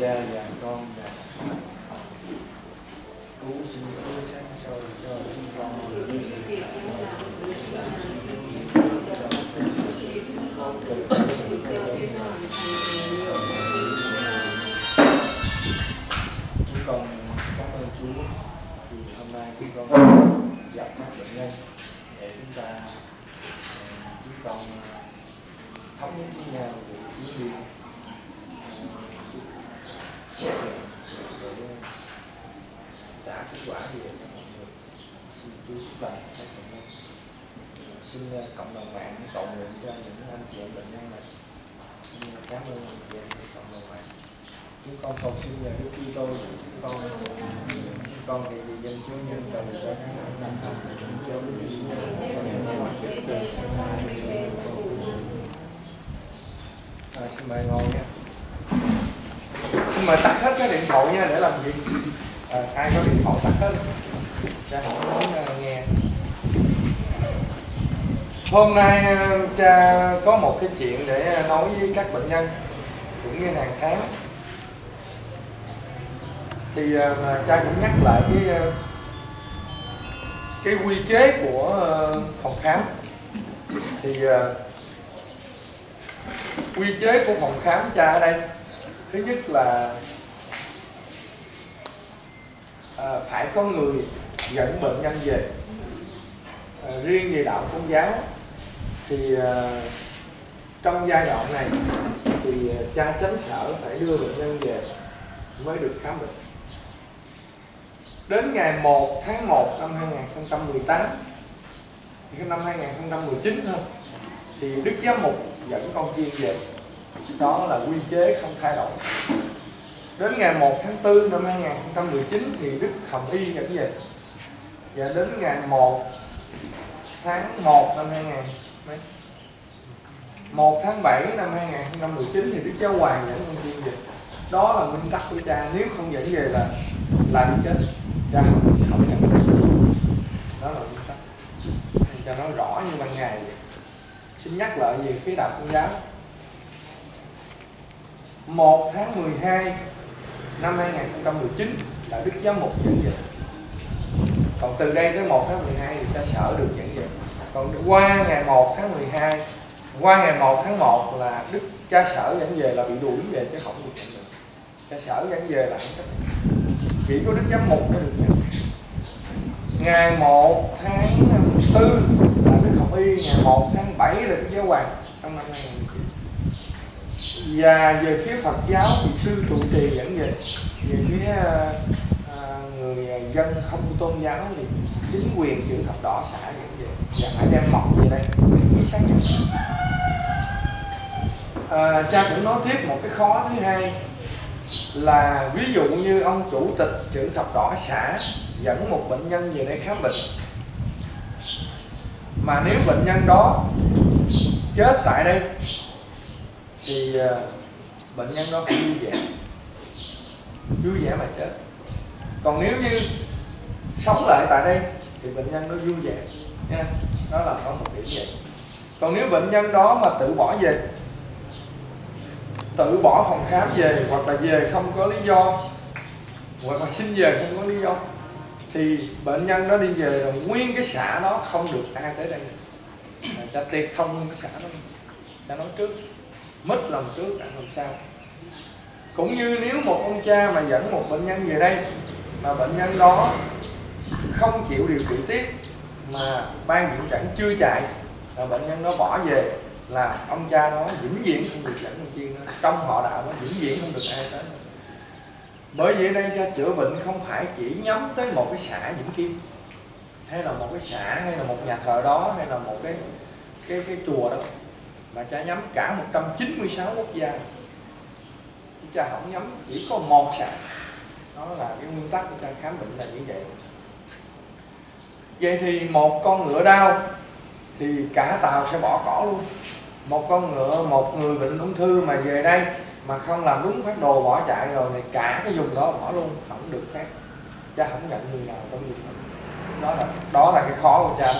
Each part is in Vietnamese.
cha và con và cứu sinh cứu sáng soi cho chúng con. Chúng con cảm ơn Chúa vì hôm nay chúng con gặp các bệnh nhân để chúng ta ờ, chúng con thống nhất với nhau về chuyến đi để trả kết quả về cho mọi người xin Chúa chúc lành các bệnh nhân xin cộng đồng mạng cầu nguyện cho những anh chị em bệnh nhân này xin cảm ơn anh chị em cộng đồng mạng chúng con cầu xin nhờ Đức Kitô chúng con chúng con vì vì dân Chúa nhân từ cho các anh năm thành cho Đức xin mời ngồi nhé nhưng mà tắt hết cái điện thoại nha để làm gì? À, ai có điện thoại tắt hết? Cha hỏi nói à, nghe. Hôm nay à, cha có một cái chuyện để à, nói với các bệnh nhân cũng như hàng tháng. Thì cha cũng nhắc lại cái cái quy chế của phòng khám. Thì quy chế của phòng khám cha ở đây thứ nhất là à, phải có người dẫn bệnh nhân về. À, riêng về đạo công giáo thì à, trong giai đoạn này thì à, cha chánh sở phải đưa bệnh nhân về mới được khám bệnh. Đến ngày 1 tháng 1 năm 2018 thì năm 2019 thôi thì Đức Giám Mục dẫn con chiên về đó là quy chế không thay đổi. Đến ngày 1 tháng 4 năm 2019 thì Đức Hồng Y giảng gì? và đến ngày 1 tháng 1 năm 2000 1 tháng 7 năm 2019 thì Đức Giáo Hoàng dẫn con chiên dịch đó là nguyên tắc của cha. Nếu không dẫn về là là đi chết cha không, không nhận đó là nguyên tắc. Cha nói rõ như ban ngày vậy. Xin nhắc lại về phía đạo công giáo. 1 tháng 12 năm 2019 là Đức Giám Mục giảng về còn từ đây tới 1 tháng 12 thì ta sở được giảng về còn qua ngày 1 tháng 12 qua ngày 1 tháng 1 là Đức cha sở giảng về là bị đuổi về chứ không được nhận được cha sở giảng về là không chấp chỉ có Đức Giám Mục mới được nhận ngày 1 tháng 4 là Đức Hồng Y, ngày 1 tháng 7 là Đức Giáo Hoàng trong năm 2019 và về phía Phật giáo thì sư trụ trì dẫn về về phía à, người ờ, dân không tôn giáo thì chính quyền chữ thập đỏ xã dẫn về. Và phải đem mọc về đây ký xác nhận. À, cha cũng nói tiếp một cái khó thứ hai là ví dụ như ông chủ tịch chữ thập đỏ xã dẫn một bệnh nhân về đây khám bệnh. Mà nếu bệnh nhân đó chết tại đây thì uh, bệnh nhân đó vui vẻ. Vui vẻ mà chết. Còn nếu như sống lại tại đây thì bệnh nhân nó vui vẻ nha. Đó là có một điểm vậy. Còn nếu bệnh nhân đó mà tự bỏ về tự bỏ phòng khám về hoặc là về không có lý do hoặc là xin về không có lý do thì bệnh nhân đó đi về là nguyên cái xã đó không được ai tới đây. Là cho tiệt thông cái xã đó cho nói trước mất lòng trước ăn làm sao. Cũng như nếu một ông cha mà dẫn một bệnh nhân về đây, mà bệnh nhân đó không chịu điều trị tiếp, mà ban viện chẳng chưa chạy là bệnh nhân đó bỏ về, là ông cha nó vĩnh viễn không được dẫn con chiên nữa. Trong họ đạo nó vĩnh viễn không được ai tới. Bởi vậy đây cha chữa bệnh không phải chỉ nhắm tới một cái xã vĩnh kim, hay là một cái xã, hay là một nhà thờ đó, hay là một cái cái cái chùa đó và cha nhắm cả 196 quốc gia. Chứ cha không nhắm chỉ có một sạn, đó là cái nguyên tắc của cha khám bệnh là như vậy. Vậy thì một con ngựa đau thì cả tàu sẽ bỏ cỏ luôn. Một con ngựa một người bệnh ung thư mà về đây mà không làm đúng phát đồ bỏ chạy rồi thì cả cái vùng đó bỏ luôn không được phép. Cha không nhận người nào trong vùng đó. Đó là đó là cái khó của cha.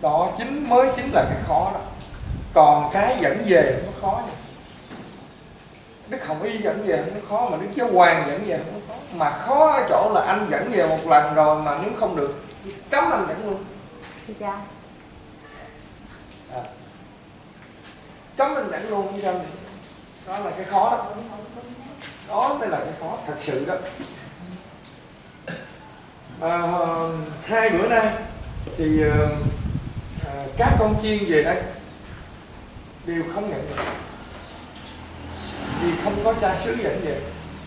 Đó chính mới chính là cái khó đó còn cái dẫn về nó khó nha. Đức hồng y dẫn về không khó mà đức giáo hoàng dẫn về không khó. Mà khó ở chỗ là anh dẫn về một lần rồi mà nếu không được cấm anh dẫn luôn. Dạ à. cấm anh dẫn luôn nên đó là cái khó đó. Đó mới là cái khó thật sự đó. À, hai bữa nay thì à, các con chiên về đây đều không nhận được. Vì không có cha xứ dẫn về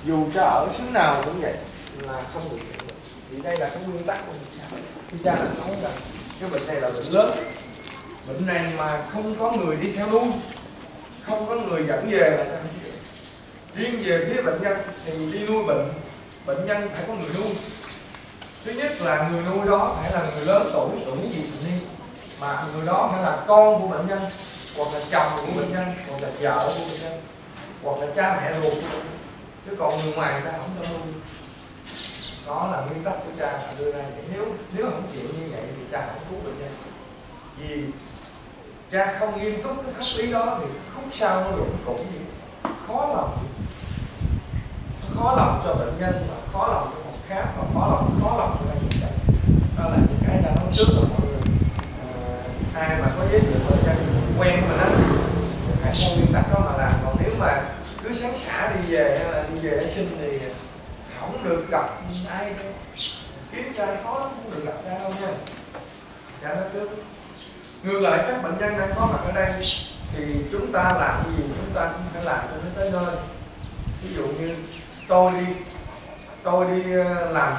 dù cho ở xứ nào cũng vậy là không được nhận được. Vì đây là cái nguyên tắc của người cha. Khi cha là nói rằng cái bệnh này là bệnh lớn. Bệnh này mà không có người đi theo luôn. Không có người dẫn về là sao riêng về phía bệnh nhân thì đi nuôi bệnh bệnh nhân phải có người nuôi. Thứ nhất là người nuôi đó phải là người lớn tuổi tuổi gì cũng đi mà người đó phải là con của bệnh nhân hoặc là chồng của bệnh nhân hoặc là vợ của bệnh nhân hoặc là cha mẹ ruột chứ còn người ngoài ta không cho nuôi. Đó là nguyên tắc của cha đưa ra. Vậy nếu nếu không chịu như vậy thì cha không cứu bệnh nhân. Vì cha không nghiêm túc cái pháp lý đó thì không sao nó đụng cũng gì? Khó lòng. Khó lòng cho bệnh nhân và khó lòng cho phòng khám và khó lòng khó lòng cho bệnh nhân. Đó là những cái ta nói trước là mọi người. À, ai mà có giới thiệu bệnh quen quen mình á phải theo nguyên tắc đó mà làm. Còn nếu mà cứ sáng xả đi về hay là đi về để sinh thì không được gặp ai đâu. Kiếm cha khó lắm, không được gặp cha đâu nha. Cha nó cứ ngược lại, các bệnh nhân đang có mặt ở đây thì chúng ta làm cái gì chúng ta cũng phải làm cho nó tới nơi. Ví dụ như tôi đi tôi đi ờ, làm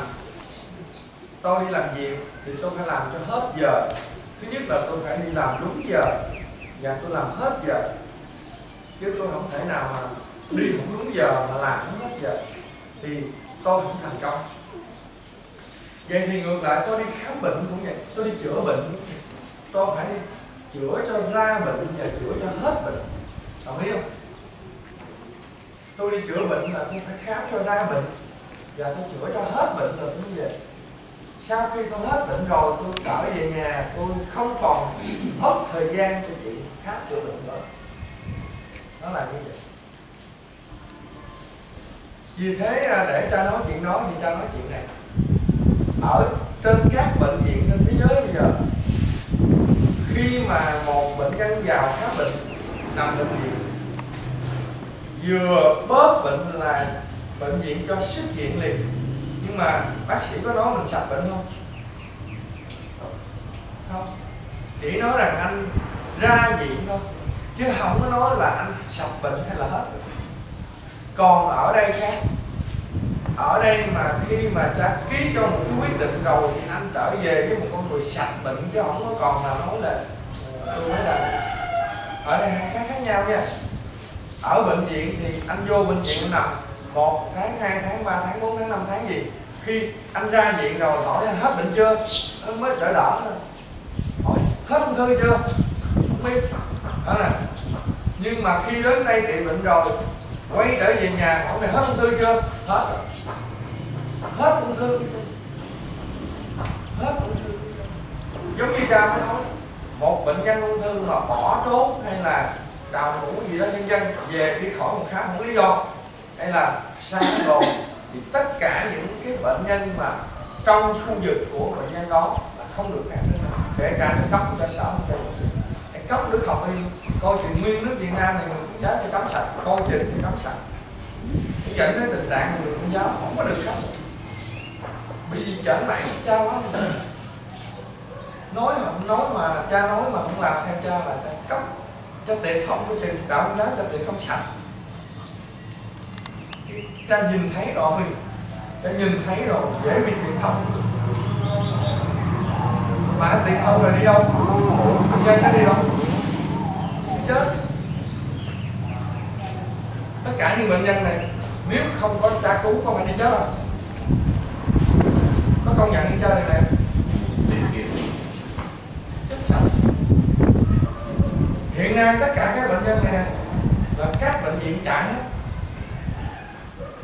tôi đi làm việc thì tôi phải làm cho hết giờ. Thứ nhất là tôi phải đi làm đúng giờ và tôi làm hết giờ. Chứ tôi không thể nào mà đi không đúng giờ mà làm không hết giờ. Thì tôi không thành công. Vậy thì ngược lại, tôi đi khám bệnh cũng vậy. Tôi đi chữa bệnh cũng vậy. tôi phải đi chữa cho ra bệnh và chữa cho hết bệnh. Đồng ý không? Tôi đi chữa bệnh là tôi phải khám cho ra bệnh và tôi chữa cho hết bệnh rồi tôi về. Sau khi tôi hết bệnh rồi, tôi trở về nhà, tôi không còn mất thời gian, tôi khác khám chữa đó nó là như vậy. Vì thế à, để cha nói chuyện đó thì cha nói chuyện này. Ở trên các bệnh viện trên thế giới bây giờ, khi mà một bệnh nhân vào khám bệnh, nằm bệnh viện, vừa bớt bệnh là bệnh viện cho xuất viện liền. Nhưng mà bác sĩ có nói mình sạch bệnh không. Không. Chỉ nói rằng anh ra viện thôi. Chứ không có nói là anh sập bệnh hay là hết còn ở đây khác. Ở đây mà khi mà đã ký cho một cái quyết định rồi thì anh trở về với một con người sạch bệnh chứ không có còn là nói là ờ, tôi mới là ở đây hai cái khác nhau nha. Ở bệnh viện thì anh vô bệnh viện nằm một tháng, hai tháng, ba tháng, bốn tháng, năm tháng gì. Khi anh ra viện rồi hỏi anh hết bệnh chưa? Nó mới đỡ đỡ thôi. Hỏi, hết ung thư chưa? Không biết đó nè. Nhưng mà khi đến đây trị bệnh rồi, quay trở về nhà, hỏi này hết ung thư chưa? Hết rồi. Hết ung thư. Hết ung thư. Giống như cha mới nói, một bệnh nhân ung thư mà bỏ trốn hay là đào ngũ gì đó nhân dân về đi khỏi một khám không lý do, hay là sai đồ thì tất cả những cái bệnh nhân mà trong khu vực của bệnh nhân đó là không được khám. Kể cả cấp cho sở hội cho cấp nước học đi coi chuyện nguyên nước Việt Nam này người cũng giáo cho cấm sạch. Coi chuyện thì cấm sạch. Dẫn đến tình trạng người công giáo không có được cấp bị gì trở mạng cha quá nói không nói mà, cha nói mà không làm theo cha là cha cấp cho tiệt không có chuyện đạo giáo cho tiệt không sạch. Cha nhìn thấy rồi. Cha nhìn thấy rồi, dễ bị truyền thông mà tiền thông rồi đi đâu. Kinh doanh nó đi đâu? Chết. Tất cả những bệnh nhân này, nếu không có cha cứu có phải đi chết không có công nhận cha này này chết sạch. Hiện nay tất cả các bệnh nhân này nè, là các bệnh viện chạy hết.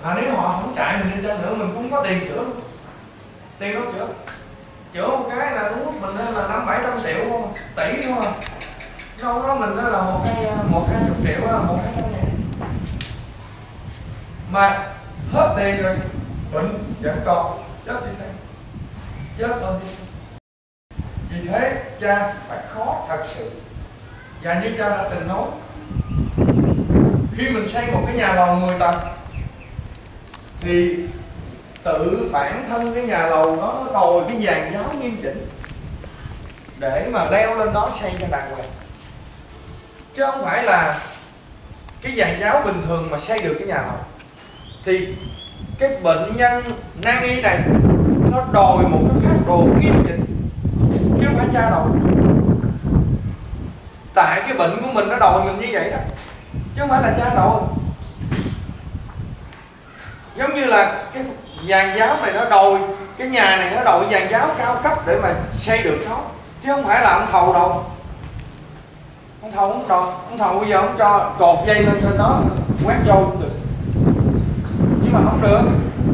À nếu họ không chạy mình đi chơi nữa, mình cũng có tiền chữa. Tiền đâu chữa? Chữa một cái mình là năm bảy trăm triệu không à? tỷ không à? Đâu đó mình đó là một hai một hai chục triệu là một hai trăm ngàn. Mà hết tiền rồi, bệnh vẫn còn, chết đi thế chết thôi. Đi vì thế, cha phải khó thật sự. Và như cha đã từng nói, khi mình xây một cái nhà lầu 10 tầng, thì tự bản thân cái nhà lầu nó đòi cái dàn giáo nghiêm chỉnh để mà leo lên đó xây cho đàng hoàng. Chứ không phải là cái dàn giáo bình thường mà xây được cái nhà nào thì cái bệnh nhân nan y này, nó đòi một cái phát đồ nghiêm chỉnh, chứ không phải cha đâu tại cái bệnh của mình nó đòi mình như vậy đó, chứ không phải là cha đâu giống như là cái dàn giáo này nó đòi, cái nhà này nó đòi dàn giáo cao cấp để mà xây được nó chứ không phải là ông thầu đâu. Ông thầu không đâu ông thầu bây giờ ông cho cột dây lên trên đó, quét vô cũng được. Nhưng mà không được.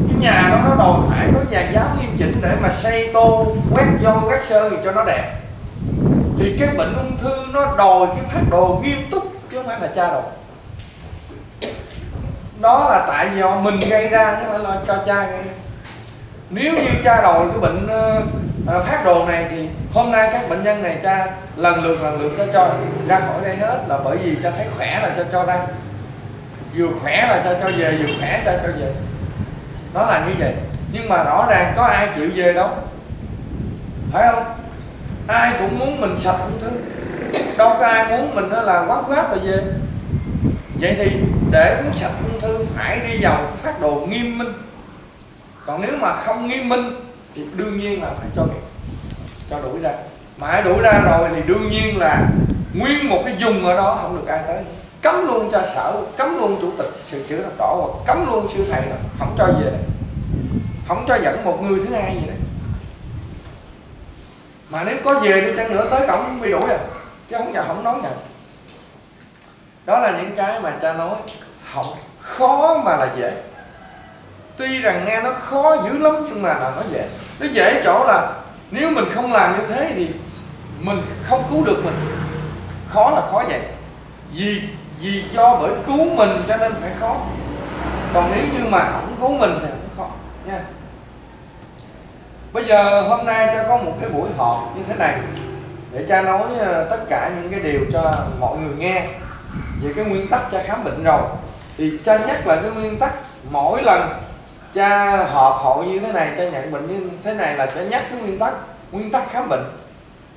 Cái nhà đó nó đòi phải có nhà giáo nghiêm chỉnh để mà xây tô, quét vô, quét sơn gì cho nó đẹp. Thì cái bệnh ung thư nó đòi cái phát đồ nghiêm túc, chứ không phải là cha đồ đó là tại do mình gây ra, chứ không phải là cho cha gây ra. Nếu như cha đòi cái bệnh ờ, Ờ, phát đồ này thì hôm nay các bệnh nhân này cha lần lượt lần lượt cho cho, ra khỏi đây hết là bởi vì cha thấy khỏe là cho cho ra. Vừa khỏe là cho cho về, vừa khỏe cho cho về. Đó là như vậy. Nhưng mà rõ ràng có ai chịu về đâu. Phải không? Ai cũng muốn mình sạch ung thư đâu có ai muốn mình đó là quát quát là về. Vậy thì để muốn sạch ung thư phải đi vào phát đồ nghiêm minh. Còn nếu mà không nghiêm minh thì đương nhiên là phải cho cho đuổi ra. Mà ai đuổi ra rồi thì đương nhiên là nguyên một cái vùng ở đó không được ai tới. Cấm luôn cho sở, cấm luôn chủ tịch sự chữa thập đỏ và cấm luôn sư thầy rồi, không cho về. Không cho dẫn một người thứ hai gì đấy mà nếu có về thì chăng nữa tới cổng cũng bị đuổi à chứ không giờ không nói nhận đó là những cái mà cha nói, không, khó mà là dễ tuy rằng nghe nó khó dữ lắm, nhưng mà là nó dễ. Nó dễ chỗ là nếu mình không làm như thế thì mình không cứu được mình. Khó là khó vậy. Vì vì do bởi cứu mình cho nên phải khó. Còn nếu như mà không cứu mình thì không khó, nha. Bây giờ hôm nay cha có một cái buổi họp như thế này để cha nói ờ, tất cả những cái điều cho mọi người nghe về cái nguyên tắc cha khám bệnh rồi. Thì cha nhắc lại cái nguyên tắc mỗi lần cha họp hội như thế này, cha nhận bệnh như thế này là cha nhắc cái nguyên tắc nguyên tắc khám bệnh.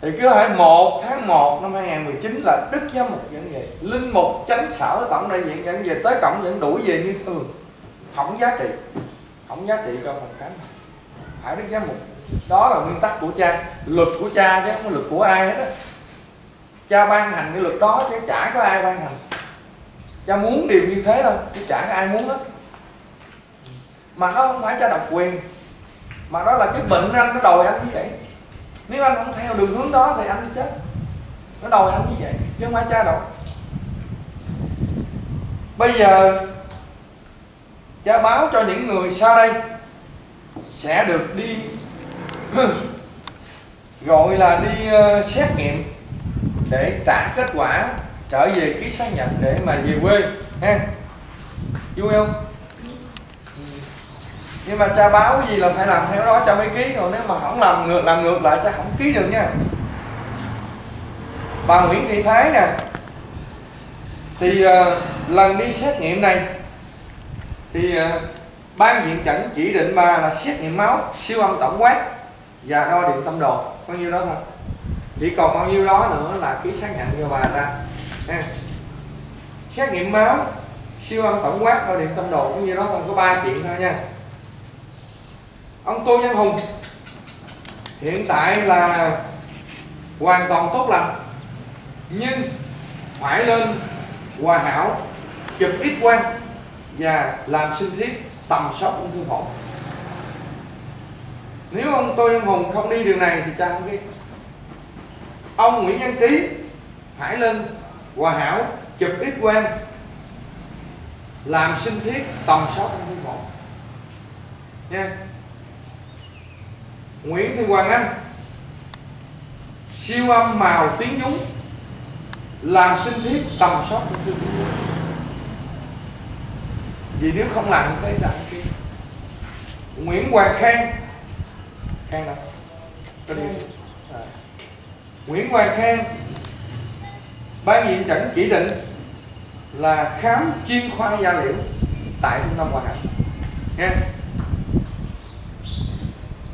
Thì cứ hỏi một tháng 1 năm 2019 là đức giám mục dẫn về, linh mục, chánh sở, tổng đại diện dẫn về, tới cổng dẫn đuổi về như thường. Không giá trị, không giá trị cho phòng khám. Phải đức giám mục. Đó là nguyên tắc của cha. Luật của cha chứ không có luật của ai hết á. Cha ban hành cái luật đó chứ chả có ai ban hành. Cha muốn điều như thế thôi chứ chả có ai muốn hết mà nó không phải cha độc quyền. Mà đó là cái bệnh anh nó đòi anh như vậy. Nếu anh không theo đường hướng đó thì anh sẽ chết. Nó đòi anh như vậy chứ không phải cha đâu bây giờ cha báo cho những người sau đây sẽ được đi gọi là đi uh, xét nghiệm để trả kết quả trở về ký xác nhận để mà về quê ha? Vui không? Nhưng mà cha báo cái gì là phải làm theo đó cho mới ký. Còn nếu mà không làm ngược làm ngược lại cha không ký được nha. Bà Nguyễn Thị Thái nè. Thì uh, lần đi xét nghiệm này thì uh, ban viện chẩn chỉ định bà là xét nghiệm máu siêu âm tổng quát và đo điện tâm đồ bao nhiêu đó thôi. Chỉ còn bao nhiêu đó nữa là ký xác nhận cho bà ra ha. xét nghiệm máu siêu âm tổng quát đo điện tâm đồ bao nhiêu đó thôi có ba chuyện thôi nha ông tô nhân hùng, hiện tại là hoàn toàn tốt lành, nhưng phải lên hòa hảo, chụp ít quang và làm sinh thiết tầm soát ung thư phổi. Nếu ông tô nhân hùng không đi đường này thì cha không biết. Ông nguyễn văn trí phải lên hòa hảo, chụp ít quang, làm sinh thiết tầm soát ung thư phổi. Nha. Nguyễn Thị Hoàng Anh. Siêu âm màu tiếng nhúng. Làm sinh thiết tầm soát ung thư vì nếu không làm thế là kia Nguyễn Hoàng Khang. Khang đâu có à. Nguyễn Hoàng Khang. Ban viện chẩn chỉ định là khám chuyên khoa da liễu tại trung tâm Hòa Hạnh nghe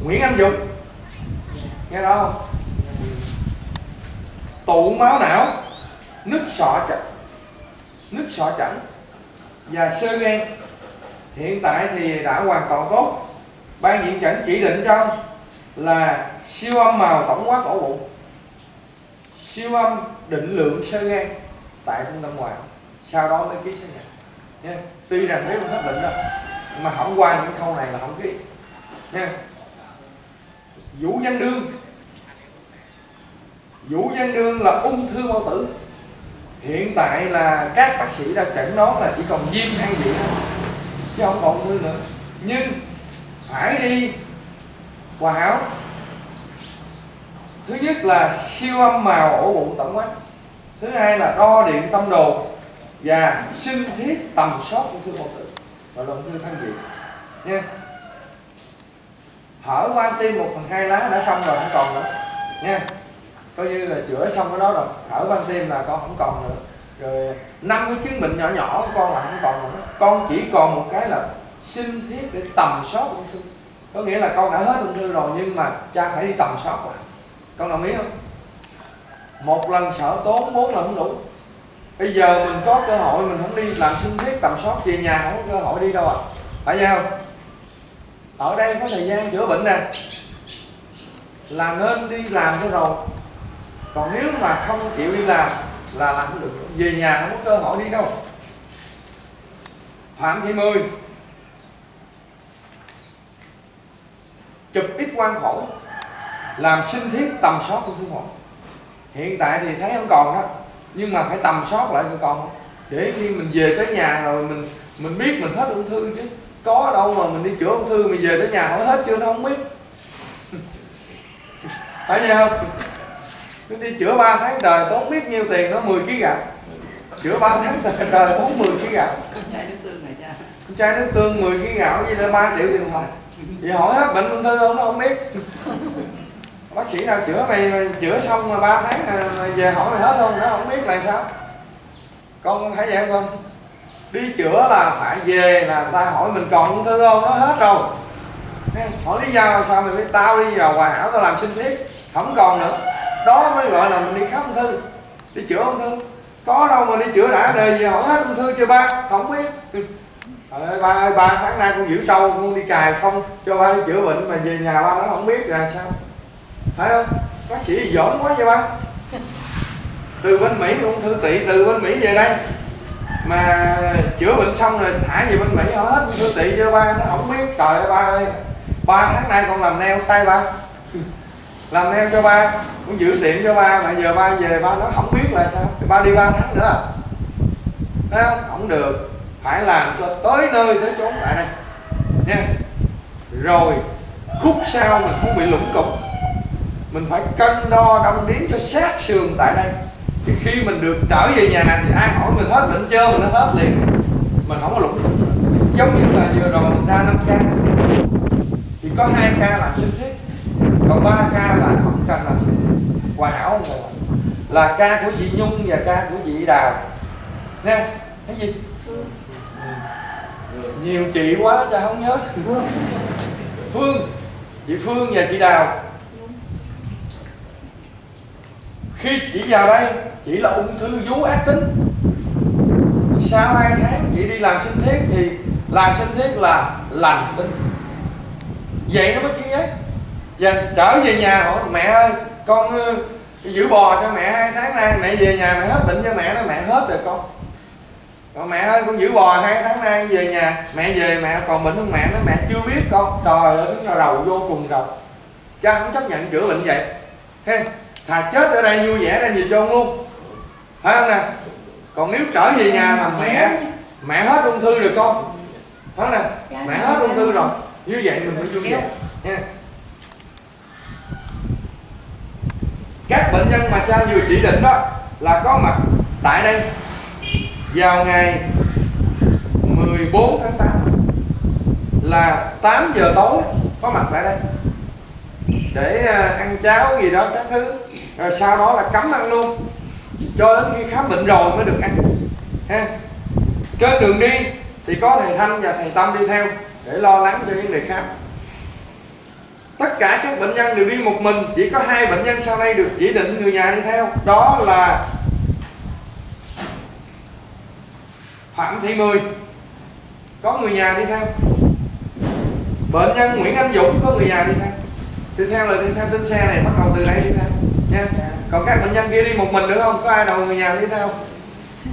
Nguyễn Anh Dục nghe đó không? Tụ máu não, nứt sọ chặt nứt sọ chẩn. Và sơ gan. Hiện tại thì đã hoàn toàn tốt. Ban viện chẩn chỉ định cho là siêu âm màu tổng quát ổ bụng. Siêu âm định lượng sơ gan tại trung tâm ngoài sau đó mới ký xác nhận nha. Tuy rằng nếu không hết bệnh đó mà không qua những khâu này là không ký. Nha vũ văn đương. Vũ văn đương là ung thư bao tử. Hiện tại là các bác sĩ đã chẩn đoán là chỉ còn viêm hay gì thôi, chứ không còn ung thư nữa. Nhưng phải đi hòa hảo. Thứ nhất là siêu âm màu ổ bụng tổng quát. Thứ hai là đo điện tâm đồ và sinh thiết tầm soát ung thư bao tử và ung thư thân vị. Nha hở van tim một phần hai lá đã xong rồi, không còn nữa. Nha. Coi như là chữa xong cái đó rồi. Hở van tim là con không còn nữa. Rồi, năm cái chứng bệnh nhỏ nhỏ của con là không còn nữa. Con chỉ còn một cái là sinh thiết để tầm soát ung thư. Có nghĩa là con đã hết ung thư rồi, nhưng mà cha phải đi tầm soát lại con đồng ý không? Một lần sợ tốn bốn lần không đủ. Bây giờ mình có cơ hội, mình không đi làm sinh thiết tầm soát về nhà, không có cơ hội đi đâu à. Phải không? Ở đây có thời gian chữa bệnh nè. Là nên đi làm cho rồi. Còn nếu mà không chịu đi làm là làm không được. Về nhà không có cơ hội đi đâu. Phạm thị mười. Chụp ít quang phổi làm sinh thiết tầm soát ung thư phổi hiện tại thì thấy không còn đó. Nhưng mà phải tầm soát lại cho còn để khi mình về tới nhà rồi mình mình biết mình hết ung thư chứ có đâu mà mình đi chữa ung thư mình về tới nhà hỏi hết chưa nó không biết. Phải vậy không cứ đi chữa 3 tháng trời tốn biết nhiêu tiền nó 10 kg gạo. Chữa 3 tháng trời trời tốn 10 kg gạo. Con trai nước tương này cha con trai nước tương 10 kg gạo như là 3 triệu tiền phòng. Vậy hỏi hết bệnh ung thư không nó không biết. Bác sĩ nào chữa mày, mày chữa xong mà 3 tháng mà về hỏi mày hết không? Nó không biết là sao. Con thấy vậy không con đi chữa là phải về là ta hỏi mình còn ung thư không? Nó hết rồi. Hỏi lý do làm sao mình biết tao đi vào hoài hảo tao làm sinh thiết không còn nữa. Đó mới gọi là mình đi khám ung thư. Đi chữa ung thư. Có đâu mà đi chữa đã đời gì hỏi hết ung thư chưa ba. Không biết. Trời ba ơi, ba sáng nay con giữ sâu, con đi cài không cho ba đi chữa bệnh mà về nhà ba nó không biết là sao. Thấy không? Bác sĩ giỏi quá vậy ba. Từ bên Mỹ ung thư tị từ bên Mỹ về đây. Mà chữa bệnh xong rồi thả về bên Mỹ hết. Tôi tị cho ba, nó không biết. Trời ơi, ba ơi. Ba tháng nay con làm neo tay ba. Làm neo cho ba, cũng giữ tiệm cho ba. Mà giờ ba về, ba nó không biết là sao. Thì ba đi ba tháng nữa. À không? được. Phải làm cho tới nơi tới chốn tại đây. Nha. Rồi, khúc sau mình không bị lủng cục. Mình phải cân đo đong đếm cho sát sườn tại đây thì khi mình được trở về nhà thì ai hỏi mình hết bệnh chưa mình nó hết liền. Mình không có cục giống như là vừa rồi mình ra 5 ca. Thì có hai ca làm sinh thiết còn ba ca là không cần làm sinh thiết. Hòa hảo cần là ca của chị nhung và ca của chị đào. Nha cái gì? Nhiều chị quá cha không nhớ. Phương chị phương và chị đào khi chị vào đây chỉ là ung thư vú ác tính. Sau hai tháng chị đi làm sinh thiết thì làm sinh thiết là lành tính. Vậy nó mới kia. Và trở về nhà hỏi mẹ ơi, con giữ bò cho mẹ hai tháng nay, mẹ về nhà mẹ hết bệnh cho mẹ nó mẹ hết rồi con. Còn mẹ ơi, con giữ bò hai tháng nay, về nhà, mẹ về, mẹ còn bệnh hơn mẹ nó mẹ chưa biết con. Trời ơi, nó rầu vô cùng rầu. Cha không chấp nhận chữa bệnh vậy. Ha thà chết ở đây vui vẻ ra về chôn luôn. Phải không nè? Còn nếu trở về nhà mà mẹ mẹ hết ung thư rồi con. Phải không nè? Mẹ hết ung thư rồi. Như vậy mình mới vui vẻ. Nha. Các bệnh nhân mà cha vừa chỉ định đó là có mặt tại đây vào ngày 11 14 tháng 8 là 8 giờ tối có mặt tại đây để à, ăn cháo gì đó các thứ rồi sau đó là cấm ăn luôn. Cho đến khi khám bệnh rồi mới được ăn. Ha? Trên đường đi thì có thầy thanh và thầy tâm đi theo để lo lắng cho những người khác. Tất cả các bệnh nhân đều đi một mình, chỉ có hai bệnh nhân sau đây được chỉ định người nhà đi theo. Đó là phạm thị mười. Có người nhà đi theo. Bệnh nhân nguyễn anh dũng có người nhà đi theo. Đi theo là đi theo trên xe này, bắt đầu từ đây đi theo nha. Còn các bệnh nhân kia đi một mình nữa không? Có ai nào người nhà đi theo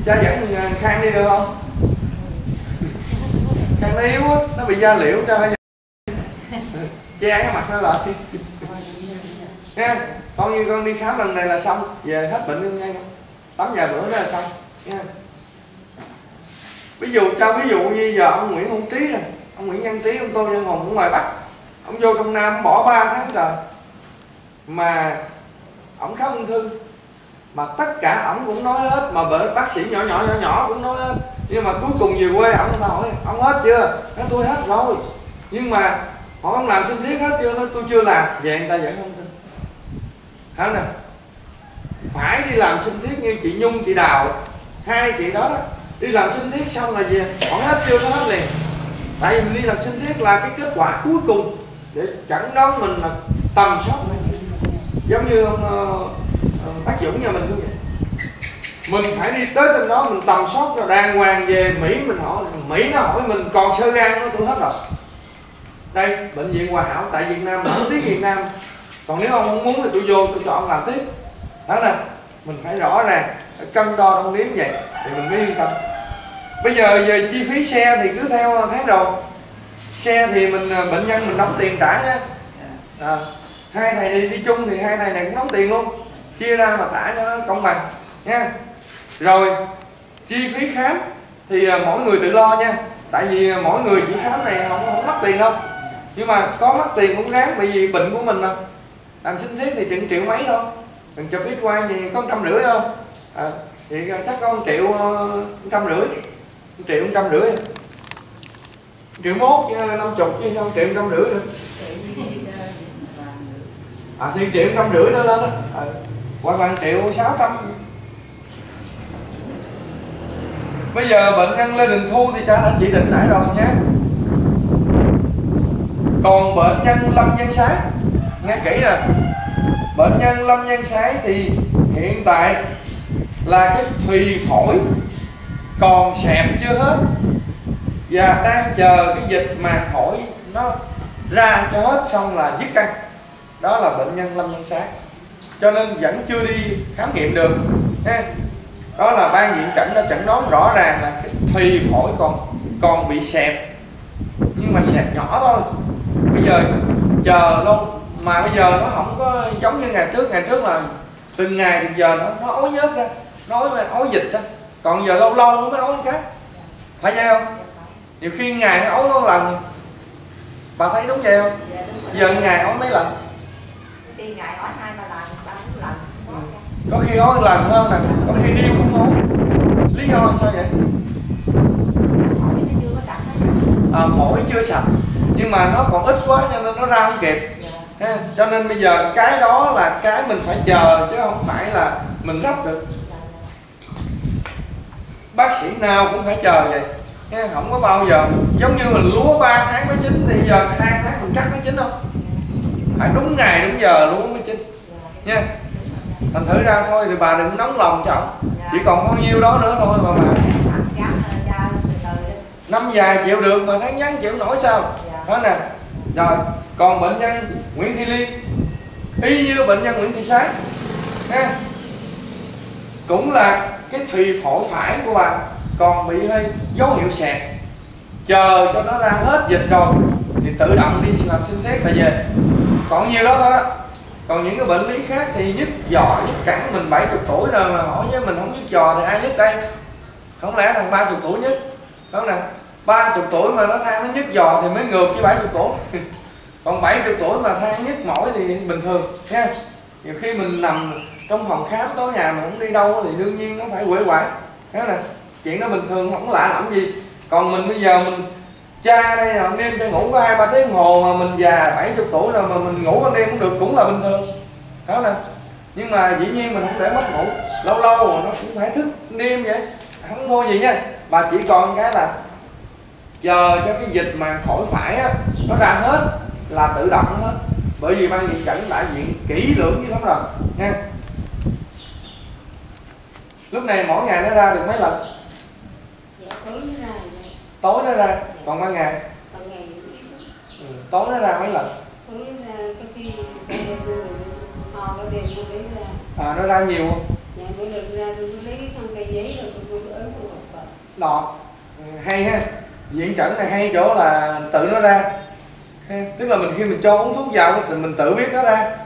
cha dẫn khang đi được không? Khang nó yếu á nó bị da liễu cho phải che cái mặt nó lại. Nha con như con đi khám lần này là xong. Về hết bệnh luôn nha. Tắm vài bữa đó là xong. Nha. Ví dụ cho ví dụ như giờ ông Nguyễn Hữu Trí nè. Ông Nguyễn Văn Trí ông Tô Nhân Hùng ở ngoài Bắc. Ông vô trong Nam bỏ 3 tháng trời. Mà ổng khá ung thư. Mà tất cả ổng cũng nói hết, mà bởi bác sĩ nhỏ nhỏ nhỏ nhỏ cũng nói hết. Nhưng mà cuối cùng về quê ông hỏi ông hết chưa? Nó tôi hết rồi. Nhưng mà họ không làm sinh thiết hết chưa? Nó tôi chưa làm. Vậy người ta vẫn không tin. Hả nè? Phải đi làm sinh thiết như chị Nhung, chị Đào, hai chị đó đó. Đi làm sinh thiết xong là về họ hết chưa? Nó hết liền. Tại vì đi làm sinh thiết là cái kết quả cuối cùng để chẩn đoán mình là tầm soát giống như ông uh, dũng nhà mình cũng vậy. Mình phải đi tới trên đó mình tầm soát cho đàng hoàng về mỹ mình hỏi mỹ nó hỏi mình còn sơ gan nó tôi hết rồi. Đây bệnh viện hòa hảo tại việt nam nổi tiếng việt nam. Còn nếu ông không muốn thì tôi vô tôi cho ông làm tiếp. Đó nè mình phải rõ ràng cân đo đong đếm vậy thì mình mới yên tâm. Bây giờ về chi phí xe thì cứ theo tháng đầu. Xe thì mình ờ, bệnh nhân mình đóng tiền trả nhé dạ. à, hai thầy này đi chung thì hai thầy này cũng đóng tiền luôn. Chia ra mà trả cho nó công bằng nha. Rồi chi phí khám thì à, mỗi người tự lo nha. Tại vì à, mỗi người chỉ khám này không không mất tiền đâu. Nhưng mà có mất tiền cũng ráng bởi vì bệnh của mình mà. Làm sinh thiết thì chừng triệu mấy thôi. Cần chụp ít quang thì có trăm rưỡi không à, thì à, chắc có 1 triệu trăm rưỡi. 1 triệu trăm rưỡi. Triệu mốt năm chục chứ không triệu trăm rưỡi nữa à thì triệu trăm rưỡi đó lên đó à, hoặc là triệu sáu trăm. Bây giờ bệnh nhân lê đình thu thì cha đã chỉ định nãy rồi nhé. Còn bệnh nhân lâm văn sái nghe kỹ nè. Bệnh nhân lâm văn sái thì hiện tại là cái thùy phổi còn xẹp chưa hết. Và đang chờ cái dịch màng phổi nó ra cho hết xong là dứt căng đó là bệnh nhân lâm nhân sáng. Cho nên vẫn chưa đi khám nghiệm được ha. Đó là ban viện chẩn đã chẩn đoán rõ ràng là cái thùy phổi còn còn bị xẹp nhưng mà xẹp nhỏ thôi. Bây giờ chờ lâu mà bây giờ nó không có giống như ngày trước. Ngày trước là từng ngày từng giờ nó nó ối nhớt ra nó ối, ối dịch ra. Còn giờ lâu lâu nó mới ối cái. Phải vậy không? Nhiều khi ngày nó ối có lần. Bà thấy đúng vậy không? Giờ ngày ối mấy lần có khi ối lần phải không nè có khi đêm cũng ối lý do sao vậy? À, phổi chưa sạch nhưng mà nó còn ít quá cho nên nó ra không kịp. Ha. cho nên bây giờ cái đó là cái mình phải chờ chứ không phải là mình gấp được. Bác sĩ nào cũng phải chờ vậy. Không có bao giờ. Giống như mình lúa 3 tháng mới chín thì giờ hai tháng mình cắt nó chín không phải đúng ngày đúng giờ lúa mới chín nha. Thành thử ra thôi thì bà đừng nóng lòng cho ông. Chỉ còn bao nhiêu đó nữa thôi mà bà. Năm dài chịu được mà tháng ngắn chịu nổi sao? Đó nè. Rồi còn bệnh nhân Nguyễn Thị Liên. Y như bệnh nhân Nguyễn Thị Sáng. Ha. Cũng là cái thùy phổi phải của bà còn bị hơi dấu hiệu sẹt. Chờ cho nó ra hết dịch rồi thì tự động đi làm sinh thiết và về còn nhiều đó thôi. Còn những cái bệnh lý khác thì nhức giò, nhức cẳng mình 70 tuổi rồi mà hỏi với mình không nhức giò thì ai nhức đây? Không lẽ thằng 30 tuổi nhức? Đúng nè 30 tuổi mà nó than nó nhức giò thì mới ngược với 70 tuổi. Còn 70 tuổi mà than nhức mỏi thì bình thường nha nhiều khi mình nằm trong phòng khám tối ngày mà không đi đâu thì đương nhiên nó phải quể quải thế nè, chuyện đó bình thường không lạ lắm gì. Còn mình bây giờ mình cha đây là đêm cho ngủ có hai ba tiếng hồ mà mình già 70 tuổi rồi mà mình ngủ ban đêm cũng được cũng là bình thường. Đó nè. Nhưng mà dĩ nhiên mình không để mất ngủ. Lâu lâu mà nó cũng phải thức đêm vậy. Không thua gì nha. Bà chỉ còn cái là chờ cho cái dịch mà khỏi phải á nó ra hết là tự động hết. Bởi vì ban diện chẩn đã diện kỹ lưỡng như lắm rồi nha. Lúc này mỗi ngày nó ra được mấy lần? Dạ tối nó ra tối nó ra còn ban ngày lắm. ừ. tối nó ra mấy lần? Tối nó ra có khi ba đêm rồi họ có đêm nó lấy ra. À nó ra nhiều không? Dạ mỗi lần ra tôi cứ lấy con cây giấy rồi tôi cứ ấn vào vật đó. Ừ, hay ha. Diện chẩn này hay chỗ là tự nó ra. Tức là mình khi mình cho uống thuốc vào thì mình tự biết nó ra.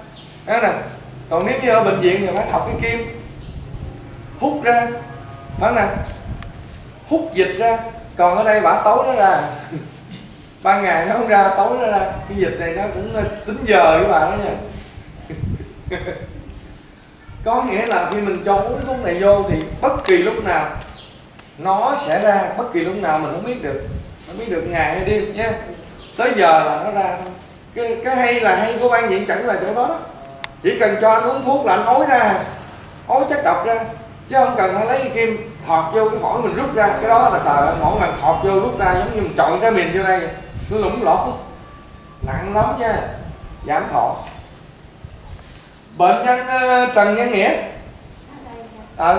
Đó nè. Còn nếu như ở bệnh viện thì phải thọc cái kim hút ra. Đó nè. Hút dịch ra còn ở đây bả tối nó ra. Ban ngày nó không ra tối nó ra. Cái dịch này nó cũng tính giờ các bạn đó nha. Có nghĩa là khi mình cho uống thuốc này vô thì bất kỳ lúc nào nó sẽ ra bất kỳ lúc nào mình không biết được. Không biết được ngày hay đêm nha. Tới giờ là nó ra. Thôi cái, cái hay là hay của ban diện chẳng là chỗ đó đó. Chỉ cần cho anh uống thuốc là anh ói ra. Ói chất độc ra. Chứ không cần phải lấy cái kim thọt vô cái phổi mình rút ra cái đó là trời ơi mỗi lần thọt vô rút ra giống như mình chọn cái miền vô đây. Nó lủng lỗ nặng lắm nha. Giảm thọ. Bệnh nhân ờ, trần nhân nghĩa. À,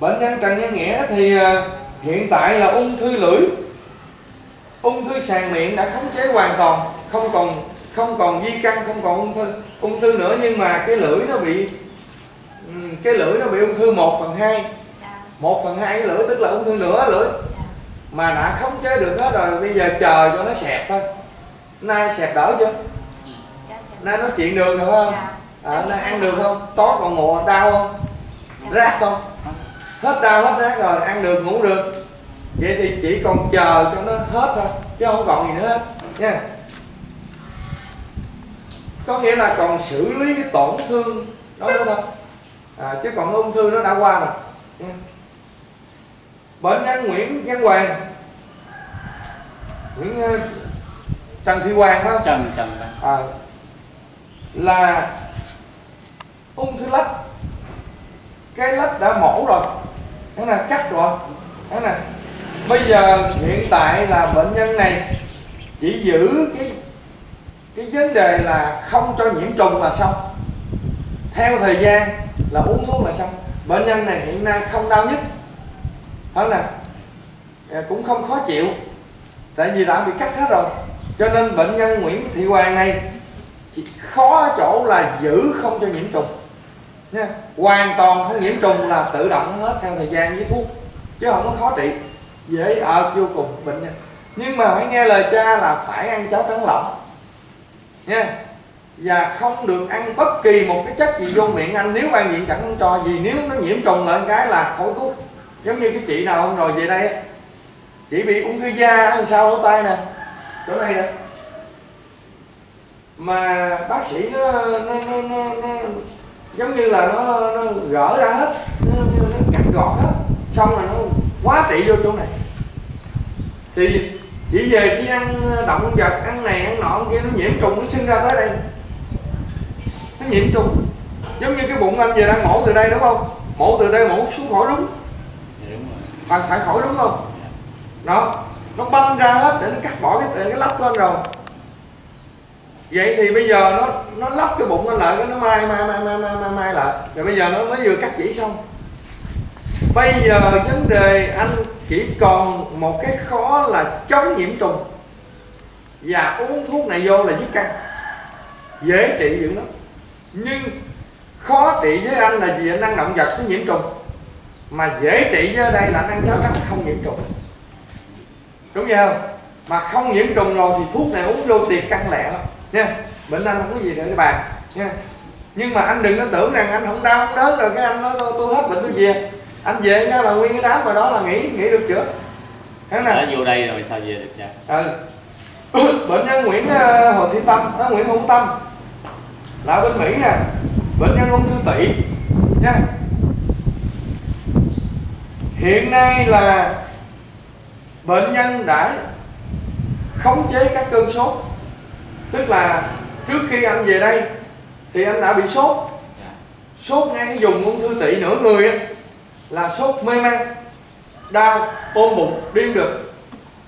bệnh nhân trần nhân nghĩa thì ờ, hiện tại là ung thư lưỡi. Ung thư sàn miệng đã khống chế hoàn toàn không còn không còn di căn không còn ung thư ung thư nữa nhưng mà cái lưỡi nó bị ừ, cái lưỡi nó bị ung thư 1 phần 2 1 phần 2 cái lưỡi tức là ung thư nửa lưỡi. Mà đã khống chế được hết rồi bây giờ chờ cho nó xẹp thôi. Nay xẹp đỡ chưa? Nay nói chuyện được phải không? À, nay ăn được không? Tối còn ngủ đau không? Rát không? Hết đau hết rát rồi ăn được ngủ được. Vậy thì chỉ còn chờ cho nó hết thôi chứ không còn gì nữa hết nha. Có nghĩa là còn xử lý cái tổn thương đó nữa thôi. À, chứ còn ung thư nó đã qua rồi nha. Bệnh nhân Nguyễn Văn Hoàng. Nguyễn ờ, Trần Thị Hoàng phải không? Trần trần à, là ung thư lách. Cái lách đã mổ rồi. Đó là cắt rồi. Đó nè bây giờ hiện tại là bệnh nhân này chỉ giữ cái cái vấn đề là không cho nhiễm trùng là xong. Theo thời gian là uống thuốc là xong. Bệnh nhân này hiện nay không đau nhức đó nè à, cũng không khó chịu. Tại vì đã bị cắt hết rồi. Cho nên bệnh nhân Nguyễn Thị Hoàng này chỉ khó ở chỗ là giữ không cho nhiễm trùng. Nha, hoàn toàn không nhiễm trùng là tự động hết theo thời gian với thuốc, chứ không có khó trị. Dễ ở vô cùng bệnh nhân. Nhưng mà phải nghe lời cha là phải ăn cháo trắng lỏng. Nha, và không được ăn bất kỳ một cái chất gì vô miệng. Anh nếu ban viện chẳng cho gì, nếu nó nhiễm trùng lại cái là khỏi thuốc giống như cái chị nào hôm rồi về đây chị bị ung thư da ăn sau lỗ tai nè. Chỗ này nè. Mà bác sĩ nó nó, nó, nó, nó giống như là nó, nó gỡ ra hết nó, nó, nó cắt gọt hết. Xong rồi nó quá trị vô chỗ này. Thì chỉ về chỉ ăn ờ, động vật ăn này ăn nọ ăn kia nó nhiễm trùng nó sinh ra tới đây. Nó nhiễm trùng. Giống như cái bụng anh về đang mổ từ đây đúng không? Mổ từ đây mổ xuống khỏi đúng bạn phải phải khỏi đúng không? Đó nó banh ra hết để nó cắt bỏ cái cái lắp của anh rồi. Vậy thì bây giờ nó nó lắp cái bụng anh lại cái nó mai mai mai mai mai mai, mai lại. Rồi bây giờ nó mới vừa cắt chỉ xong. Bây giờ vấn đề anh chỉ còn một cái khó là chống nhiễm trùng. Và uống thuốc này vô là giết căn dễ trị dữ lắm. Nhưng khó trị với anh là gì anh ăn động vật sẽ nhiễm trùng mà dễ trị với đây là anh ăn cháo trắng không nhiễm trùng. Đúng vậy không? Mà không nhiễm trùng rồi thì thuốc này uống vô tiệt căn lẹ lắm. Nha bệnh anh không có gì để bàn. Nha. Nhưng mà anh đừng có tưởng rằng anh không đau không đớn rồi cái anh nói tôi, tôi hết bệnh tôi về. Anh về nghe là nguyên cái đám mà đó là nghỉ nghỉ được chữa thế đã nè vô đây rồi sao về được cha ừ. bệnh nhân Nguyễn ờ, Hồ Thị Tâm đó, Nguyễn Hữu Tâm. Là bên Mỹ nè. Bệnh nhân ung thư tỵ nha hiện nay là bệnh nhân đã khống chế các cơn sốt. Tức là trước khi anh về đây thì anh đã bị sốt. Sốt ngay cái vùng ung thư tỵ nửa người là sốt mê man đau ôm bụng đi không được.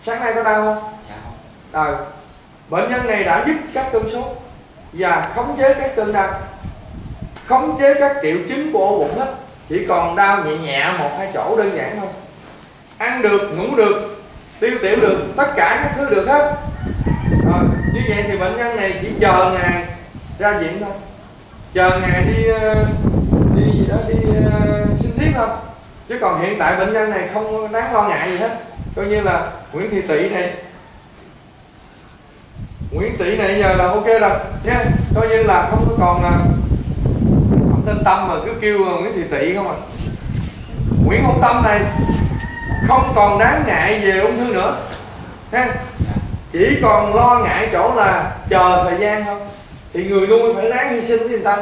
Sáng nay có đau không? Không Rồi, bệnh nhân này đã dứt các cơn sốt và khống chế các cơn đau khống chế các triệu chứng của ổ bụng hết chỉ còn đau nhẹ nhẹ một hai chỗ đơn giản thôi. Ăn được ngủ được tiêu tiểu được tất cả các thứ được hết. Rồi như vậy thì bệnh nhân này chỉ chờ ngày ra viện thôi. Chờ ngày đi ờ, đi gì đó đi ờ, sinh thiết thôi. Chứ còn hiện tại bệnh nhân này không đáng lo ngại gì hết. Coi như là Nguyễn Thị Tỷ này Nguyễn Tỷ này giờ là ok rồi nha. Coi như là không có còn ờ, tên Tâm mà cứ kêu Nguyễn Thị tị không à. Nguyễn Hữu Tâm này, không còn đáng ngại về ung thư nữa. Ha chỉ còn lo ngại chỗ là chờ thời gian thôi. Thì người nuôi phải ráng hy sinh với người ta.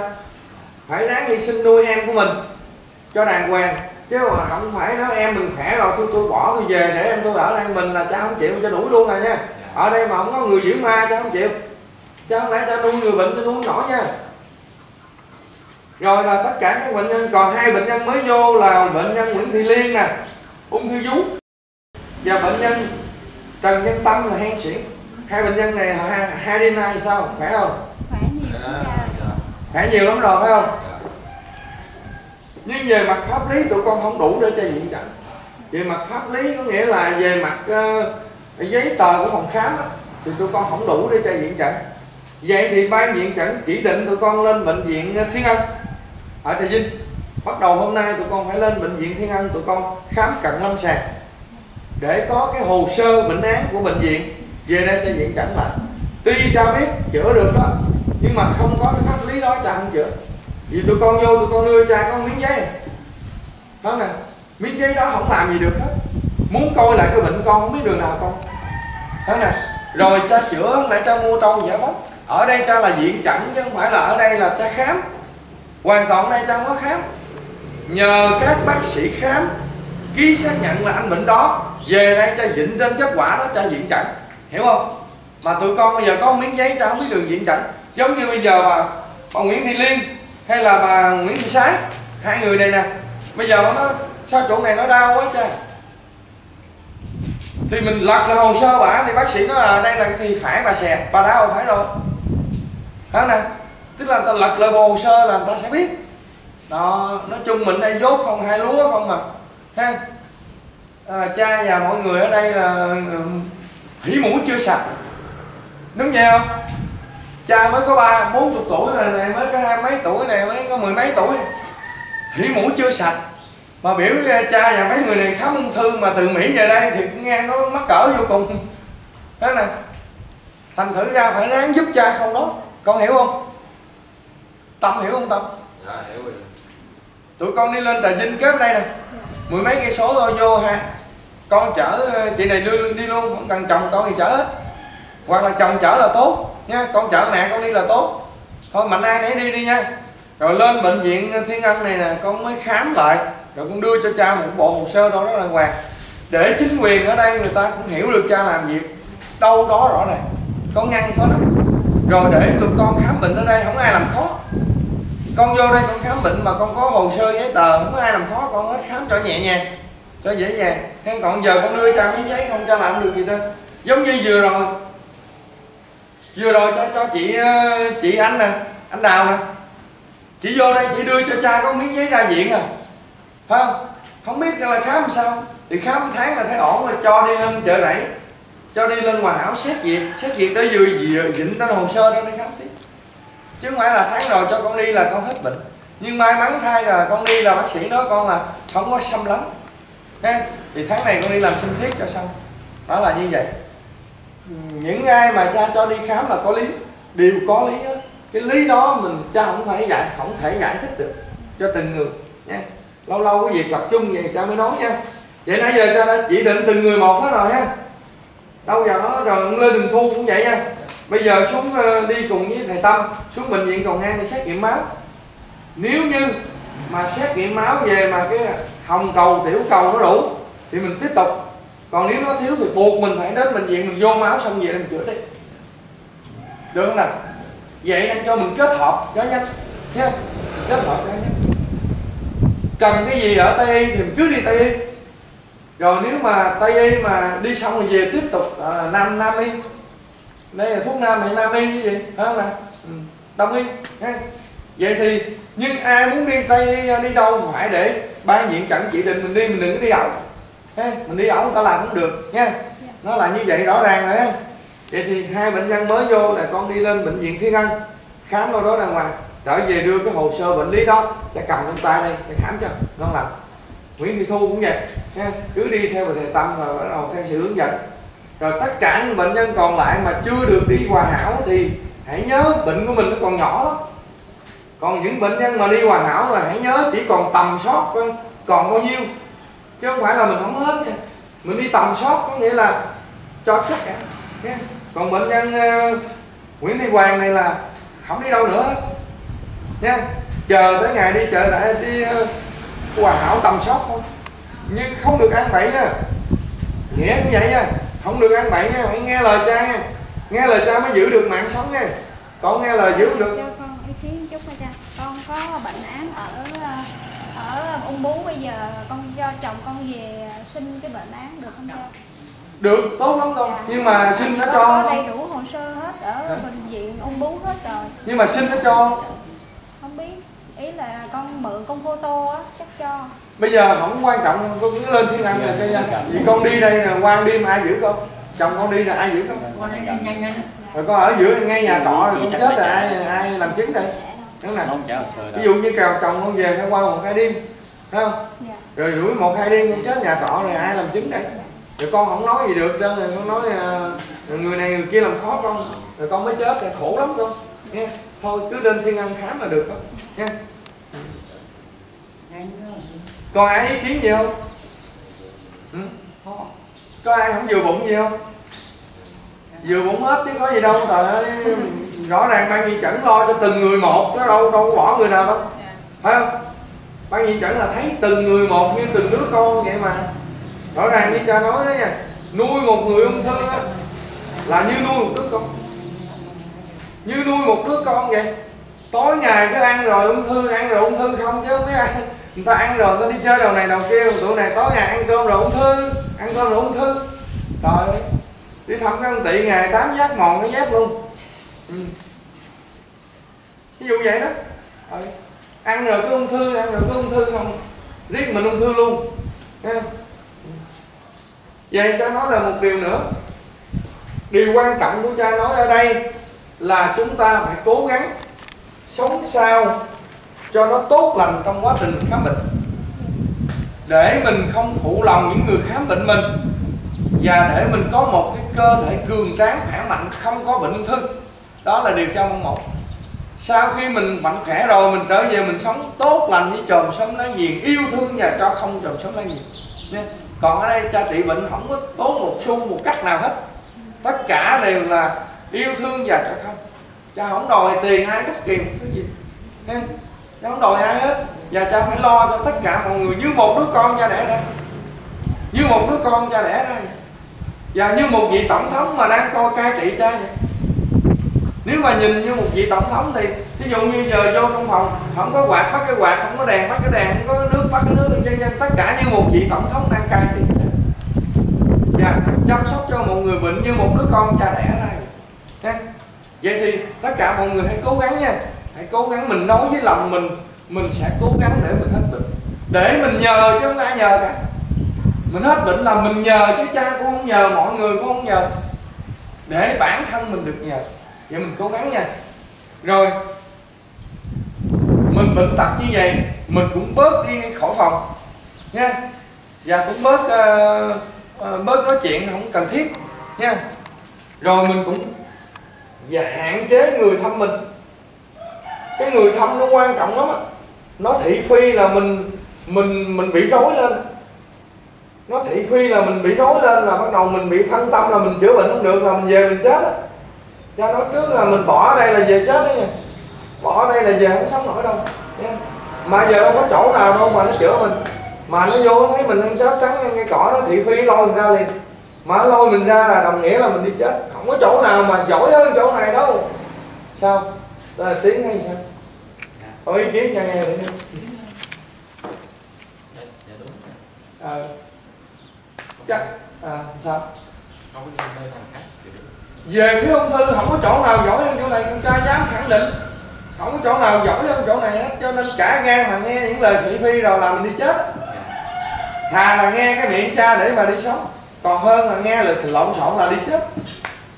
Phải ráng hy sinh nuôi em của mình cho đàng hoàng. Chứ mà không phải nói em mình khỏe rồi tôi tôi bỏ tôi về để em tôi ở đây mình là cha không chịu, cho đuổi luôn rồi nha. Ở đây mà không có người dưỡng ma, cha không chịu. Cha không lẽ cha nuôi người bệnh cho nuôi nổi nha rồi là tất cả các bệnh nhân còn hai bệnh nhân mới vô là bệnh nhân Nguyễn Thị Liên nè ung thư vú. Và bệnh nhân Trần Nhân Tâm là hen suyễn. Hai bệnh nhân này hai, hai đêm nay sao? Khỏe không? Khỏe nhiều dạ lắm dạ. Khỏe nhiều lắm rồi phải không? Dạ. Nhưng về mặt pháp lý tụi con không đủ để cho diện trận về mặt pháp lý có nghĩa là về mặt ờ, giấy tờ của phòng khám á, thì tụi con không đủ để cho diện trận vậy thì ban viện trận chỉ định tụi con lên bệnh viện ờ, Thiên Ân ở Trà Vinh, bắt đầu hôm nay tụi con phải lên bệnh viện Thiên Ân tụi con khám cận lâm sàng để có cái hồ sơ bệnh án của bệnh viện. Về đây cho viện chẳng lại. Tuy cha biết chữa được đó, nhưng mà không có cái pháp lý đó cha không chữa. Vì tụi con vô, tụi con đưa cha có miếng giấy. Đó nè, miếng giấy đó không làm gì được hết. Muốn coi lại cái bệnh con, không biết đường nào con. Đó nè, rồi cha chữa lại cha mua trâu giả bóc ở đây cha là viện chẩn chứ không phải là ở đây là cha khám hoàn toàn đây cha không có khám. Nhờ các bác sĩ khám, ký xác nhận là anh bệnh đó, về đây cho dịnh trên kết quả đó cho diện chẩn hiểu không? Mà tụi con bây giờ có miếng giấy cho không biết đường diện chẩn giống như bây giờ bà bà Nguyễn Thị Liên, hay là bà Nguyễn Thị Sái hai người này nè. Bây giờ nó, sao chỗ này nó đau quá cha? Thì mình lật là hồ sơ bả thì bác sĩ nói là đây là cái thì phải bà xè, bà đau phải rồi. Đó nè tức là ta lật lại hồ sơ là người ta sẽ biết. Đó nói chung mình đây dốt không hai lúa không mà. Ha? À, cha và mọi người ở đây là hỉ mũi chưa sạch. Đúng vậy không? Cha mới có ba bốn chục tuổi rồi này mới có hai mấy tuổi này mới có mười mấy tuổi. Hỉ mũi chưa sạch. Mà biểu cha và mấy người này khám ung thư mà từ mỹ về đây thì nghe nó mắc cỡ vô cùng. Đó nè. Thành thử ra phải ráng giúp cha không đó. Con hiểu không? Tâm hiểu không tâm? Dạ hiểu rồi. Tụi con đi lên trà vinh kế đây nè. Mười mấy cây số thôi vô ha. Con chở chị này đi, đi luôn không cần chồng con thì chở hết. Hoặc là chồng chở là tốt nha. Con chở mẹ con đi là tốt. Thôi mạnh ai nấy đi đi nha. Rồi lên bệnh viện thiên ân này nè con mới khám lại. Rồi con đưa cho cha một bộ hồ sơ đó rất là hoàng để chính quyền ở đây người ta cũng hiểu được cha làm việc. Đâu đó rõ ràng. Có ngăn có nắp. Rồi để tụi con khám bệnh ở đây không ai làm khó con vô đây, con khám bệnh mà con có hồ sơ giấy tờ, không có ai làm khó con hết, khám cho nhẹ nhàng, cho dễ dàng. Hay còn giờ con đưa cha miếng giấy, không cha làm được gì đâu giống như vừa rồi vừa rồi cho cho chị ờ, chị anh nè, anh đào nè. Chị vô đây, chị đưa cho cha có miếng giấy ra viện à. Không? Không biết là khám làm sao. Thì khám một tháng là thấy ổn rồi, cho đi lên chợ rẫy, cho đi lên ngoài hảo xét việc xét việc để vừa vừa dịnh tới hồ sơ đó để khám tiếp chứ không phải là tháng rồi cho con đi là con hết bệnh. Nhưng may mắn thay là con đi là bác sĩ nói con là không có xâm lắm, ha thì tháng này con đi làm sinh thiết cho xong. Đó là như vậy. Những ai mà cha cho đi khám là có lý đều có lý đó cái lý đó mình cha không phải giải, không thể giải thích được cho từng người nha lâu lâu cái việc tập chung vậy cha mới nói nha. Vậy nãy giờ cha đã chỉ định từng người một hết rồi nha. Đâu vào đó rồi lên đường thu cũng vậy nha bây giờ xuống ờ, đi cùng với thầy tâm xuống bệnh viện cầu ngang để xét nghiệm máu. Nếu như mà xét nghiệm máu về mà cái hồng cầu tiểu cầu nó đủ thì mình tiếp tục. Còn nếu nó thiếu thì buộc mình phải đến bệnh viện mình vô máu xong về mình chữa tiếp. Được không nào? Vậy nên cho mình kết hợp cho nhanh nha. Kết hợp cho nhanh. Cần cái gì ở tây y thì mình cứ đi tây y. Rồi nếu mà tây y mà đi xong rồi về tiếp tục à, nam nam y đây là thuốc nam hay nam y như vậy phải không nào? Ừ. đông y nha. Vậy thì nhưng ai muốn đi tây đi đâu phải để ban viện trận chỉ định mình đi mình đừng có đi ẩu. Mình đi ẩu người ta làm cũng được. Nha. Nó là như vậy rõ ràng rồi á. Vậy thì hai bệnh nhân mới vô là con đi lên bệnh viện thiên ân khám đâu đó đàng hoàng trở về đưa cái hồ sơ bệnh lý đó cho cầm trong tay đây để khám cho. Ngon lành. Nguyễn thị thu cũng vậy. Nha. Cứ đi theo thầy tâm và bắt đầu theo sự hướng dẫn rồi tất cả những bệnh nhân còn lại mà chưa được đi hòa hảo thì hãy nhớ bệnh của mình nó còn nhỏ lắm. Còn những bệnh nhân mà đi hòa hảo rồi hãy nhớ chỉ còn tầm sót coi còn bao nhiêu. Chứ không phải là mình không hết nha. Mình đi tầm sót có nghĩa là cho tất cả nha còn bệnh nhân uh, Nguyễn Thị Hoàng này là không đi đâu nữa. Nha chờ tới ngày đi chờ lại đi ờ, uh, hòa hảo tầm sót thôi. Nhưng không được ăn bậy nha. Nghĩa như vậy nha không được ăn bậy nha phải nghe lời cha nha. Nghe lời cha mới giữ được mạng sống nha. Con nghe lời giữ được. Cho con ý kiến chút nha cha. Con có bệnh án ở ở ung bú bây giờ. Con cho chồng con về sinh cái bệnh án được không cha? Được tốt lắm con. Dạ. nhưng mà sinh nó cho có đầy đủ hồ sơ hết ở à. bệnh viện ung bú hết rồi. Nhưng mà sinh nó cho ý là con mượn con photo á chắc cho. Bây giờ không quan trọng con cứ lên thiên ăn là cho nha. vì con đi đây là quan đêm ai giữ con? Chồng con đi là ai giữ con? Rồi con ở giữa ngay nhà trọ rồi con chết là ai ai làm chứng đây? Đúng nè ví dụ như cào chồng con về qua một hai đêm thấy không? Dạ. rồi rủi một hai đêm con chết nhà trọ rồi ai làm chứng đây? Rồi con không nói gì được trơn rồi con nói uh, người này người kia làm khó con rồi con mới chết rồi khổ lắm con. Nha thôi cứ lên thiên ăn khám là được đó. Nha còn ai ý kiến gì không? Ừ? có ai không vừa bụng gì không? Vừa bụng hết chứ có gì đâu trời ơi rõ ràng ban viện chẩn lo cho từng người một chứ đâu đâu bỏ người nào đâu. Phải không? Ban viện chẩn là thấy từng người một như từng đứa con vậy mà. Rõ ràng như cha nói đó nha nuôi một người ung thư đó, là như nuôi một đứa con. Như nuôi một đứa con vậy tối ngày cứ ăn rồi ung thư ăn rồi ung thư không chứ không biết ăn người ta ăn rồi nó đi chơi đầu này đầu kia, tụi này tối ngày ăn cơm rồi ung thư, ăn cơm rồi ung thư trời ơi, đi thăm cái ông tị ngày tám giác mòn cái giác luôn ừ. ví dụ vậy đó ừ. ăn rồi cứ ung thư, ăn rồi cứ ung thư, không, riết mình ung thư luôn Thấy không? Ừ. vậy cha nói là một điều nữa điều quan trọng của cha nói ở đây là chúng ta phải cố gắng sống sao cho nó tốt lành trong quá trình khám bệnh. Để mình không phụ lòng những người khám bệnh mình, và để mình có một cái cơ thể cường tráng, khỏe mạnh, không có bệnh ung thư. Đó là điều cho mong một. Sau khi mình mạnh khỏe rồi, mình trở về mình sống tốt lành với chồng sống láng giềng yêu thương và cho không chồng sống lá viền. Còn ở đây, cha trị bệnh không có tốn một xu, một cách nào hết. Tất cả đều là yêu thương và cho không. Cha không đòi tiền ai bất kỳ cái gì cha không đòi ai hết. Và cha phải lo cho tất cả mọi người. Như một đứa con cha đẻ ra. Như một đứa con cha đẻ ra. Và như một vị tổng thống mà đang coi cai trị cha vậy. Nếu mà nhìn như một vị tổng thống thì ví dụ như giờ vô trong phòng, không có quạt, bắt cái quạt, không có đèn, bắt cái đèn, không có nước, bắt cái nước dân dân tất cả như một vị tổng thống đang cai trị và chăm sóc cho một người bệnh như một đứa con cha đẻ ra. Vậy thì tất cả mọi người hãy cố gắng nha hãy cố gắng mình nói với lòng mình mình sẽ cố gắng để mình hết bệnh. Để mình nhờ chứ không ai nhờ cả. Mình hết bệnh là mình nhờ chứ cha cũng không nhờ mọi người cũng không nhờ. Để bản thân mình được nhờ. Vậy mình cố gắng nha. Rồi mình bệnh tật như vậy mình cũng bớt đi khỏi phòng nha. Và cũng bớt uh, uh, bớt nói chuyện không cần thiết nha. Rồi mình cũng và hạn chế người thăm mình cái người thân nó quan trọng lắm á. Nó thị phi là mình mình mình bị rối lên. Nó thị phi là mình bị rối lên là bắt đầu mình bị phân tâm là mình chữa bệnh không được, là mình về mình chết á. Cha nói trước là mình bỏ đây là về chết đó nha. Bỏ đây là về không sống nổi đâu, nha. Mà giờ đâu có chỗ nào đâu mà nó chữa mình. Mà nó vô thấy mình ăn cháo trắng ăn cái cỏ nó thị phi lôi mình ra liền. Mà nó lôi mình ra là đồng nghĩa là mình đi chết. Không có chỗ nào mà giỏi hơn chỗ này đâu. Sao? Đó là tiếng hay sao? Có ý kiến cho nghe được không dạ, dạ đúng rồi. ờ chắc à, sao? Không có nơi nào khác thì đúng. về phía ung thư không có chỗ nào giỏi hơn chỗ này. Con trai dám khẳng định. Không có chỗ nào giỏi hơn chỗ này hết. Cho nên cả gan mà nghe những lời thị phi rồi là mình đi chết. Dạ. Thà là nghe cái miệng cha để mà đi sống. Còn hơn là nghe lời lộn xộn là đi chết.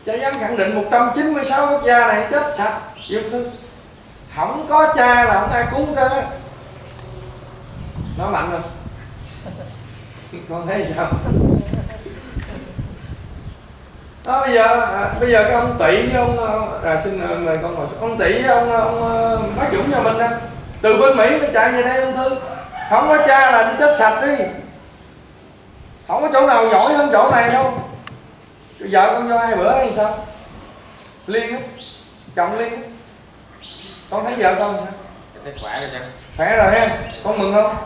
Cha dám khẳng định 196 quốc gia này chết sạch. Yêu thương không có cha là không ai cứu ra nó mạnh không? Con thấy sao? Đó bây giờ à, bây giờ cái ông tỷ với ông à, à xin à, mời con ngồi ông tỷ với ông à, ông bác dũng nhà mình nè. Từ bên mỹ nó chạy về đây ung thư. Không có cha là đi chết sạch đi. Không có chỗ nào giỏi hơn chỗ này đâu. Vợ con cho hai bữa hay sao? Liên á. Chồng liên á con thấy vợ con hả? thấy khỏe rồi nha. Khỏe rồi ha. Con mừng không?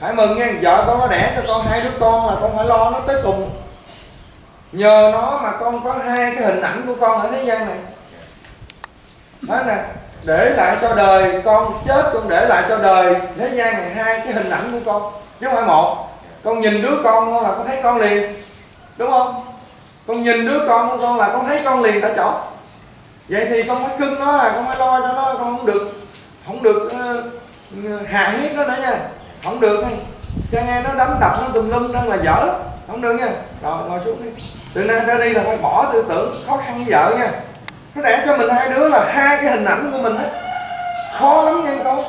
Phải mừng nha. Vợ con nó đẻ cho con hai đứa con là con phải lo nó tới cùng. Nhờ nó mà con có hai cái hình ảnh của con ở thế gian này. Đó nè để lại cho đời con chết con để lại cho đời thế gian này hai cái hình ảnh của con. Chứ không phải một. Con nhìn đứa con là con thấy con liền. Đúng không? Con nhìn đứa con của con là con thấy con liền tại chỗ vậy thì con phải cưng nó là con phải lo cho nó con không được không được uh, hạ hiếp nó nữa nha. Không được nha. Cho nghe nó đánh đập nó tùm lum đang là dở. Không được nha. Rồi ngồi xuống đi. Từ nay ra đi là phải bỏ tư tưởng khó khăn với vợ nha. Nó đẻ cho mình hai đứa là hai cái hình ảnh của mình á. Khó lắm nha con.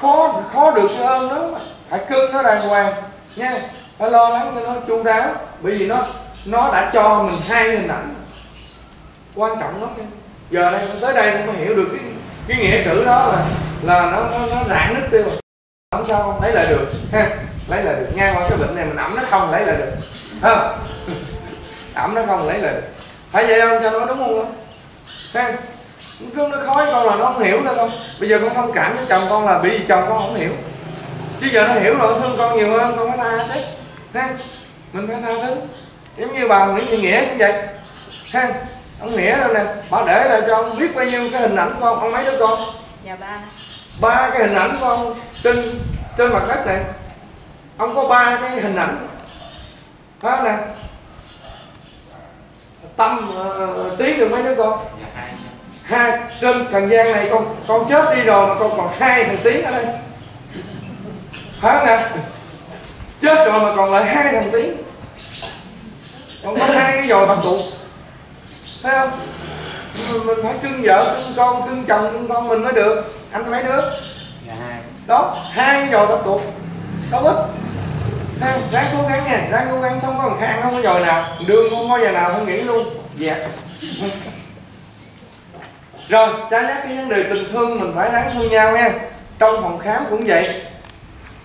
Khó khó được cái ơn lắm. Phải cưng nó đàng hoàng nha. Phải lo lắng cho nó chu đáo. Bởi vì nó nó đã cho mình hai hình ảnh quan trọng lắm giờ đây tới đây con mới hiểu được cái cái nghĩa sử đó là là nó nó, nó rạn nứt tiêu không sao không lấy lại được ha lấy lại được. Ngang qua cái bệnh này mình ẩm nó không lấy lại được ha. Ẩm nó không lấy lại được. Phải vậy không? Cho nó đúng không ha cứ nó khói con là nó không hiểu đâu con. Bây giờ con thông cảm với chồng con là bị chồng con không hiểu. Chứ giờ nó hiểu rồi thương con nhiều hơn con phải tha thứ ha. Mình phải tha thứ. Giống như bà Nguyễn Thị Nghĩa cũng vậy ha ông Nghĩa đâu nè? Bà để lại cho ông biết bao nhiêu cái hình ảnh con ông mấy đứa con? Dạ ba. Ba cái hình ảnh của ông trên trên mặt đất này. Ông có ba cái hình ảnh. Đó nè. Tâm uh, tiến được mấy đứa con? Dạ hai. Hai. Trên trần gian này con con chết đi rồi mà con còn hai thằng tiến ở đây. Hả nè? Chết rồi mà còn lại hai thằng tiến. Còn có hai cái giò tập tụ thấy không? Mình, mình phải cưng vợ cưng con cưng chồng cưng con mình mới được. Anh mấy đứa dạ hai. Đó hai giò tập tụ. Đâu ít ha, ráng cố gắng nha ráng cố gắng sống có một khang không có giò nào. Đường không có giờ nào không nghỉ luôn. Dẹp rồi trái nhắc cái vấn đề tình thương mình phải đáng thương nhau nha. Trong phòng khám cũng vậy.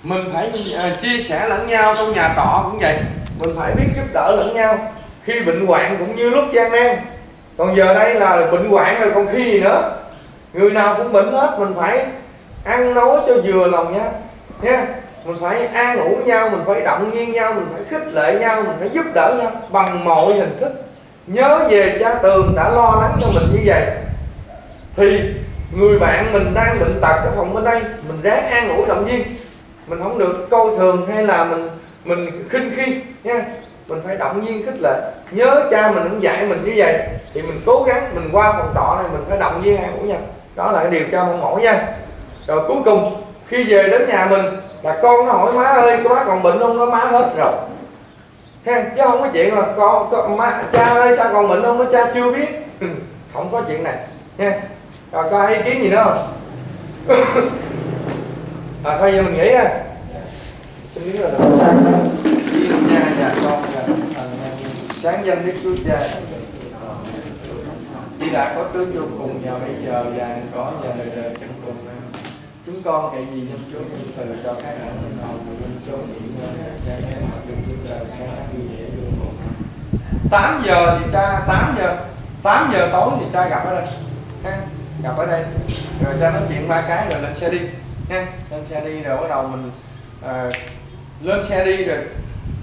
Mình phải à, chia sẻ lẫn nhau trong nhà trọ cũng vậy. Mình phải biết giúp đỡ lẫn nhau. Khi bệnh hoạn cũng như lúc gian nan còn giờ đây là bệnh hoạn rồi, còn khi gì nữa? Người nào cũng bệnh hết, mình phải ăn nói cho vừa lòng nha. Nha, mình phải an ủi nhau, mình phải động viên nhau, mình phải khích lệ nhau, mình phải giúp đỡ nhau bằng mọi hình thức. Nhớ về cha tường đã lo lắng cho mình như vậy. Thì người bạn mình đang bệnh tật ở phòng bên đây, mình ráng an ủi động viên. Mình không được coi thường hay là mình mình khinh khi, nha mình phải động viên khích lệ. Nhớ cha mình cũng dạy mình như vậy. Thì mình cố gắng mình qua phòng trọ này mình phải động viên an ủi nha đó là cái điều cho mong mỏi nha. Rồi cuối cùng khi về đến nhà mình là con nó hỏi má ơi má còn bệnh không? Nó má hết rồi. Ha chứ không có chuyện là con, con má, cha ơi cha còn bệnh không? Nó cha chưa biết. Không có chuyện này. Ha rồi có ý kiến gì nữa không? À thôi giờ mình nghỉ ha. Xin biết là nhà con là thần sáng danh đức chúa cha. Vì đã có trước vô cùng và bây giờ và có và đời đời chẳng cùng chúng con cậy gì nhân chúa nhân từ cho các bạn nhân hầu của nhân chúa nghỉ ngơi cha nghe mặt đức chúa trời sáng vui vẻ vô cùng. Tám giờ thì cha tám giờ tám giờ tối thì cha gặp ở đây ha? Gặp ở đây. Rồi cha nói chuyện ba cái rồi lên xe đi nha lên xe đi rồi bắt đầu mình uh, lên xe đi rồi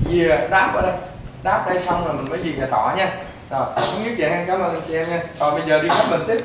về à, đáp ở đây. Đáp đây xong rồi mình mới dìa nhà nha. Rồi thống nhất vậy ha cảm ơn chị em nha. Rồi, bây giờ đi khách mình tiếp.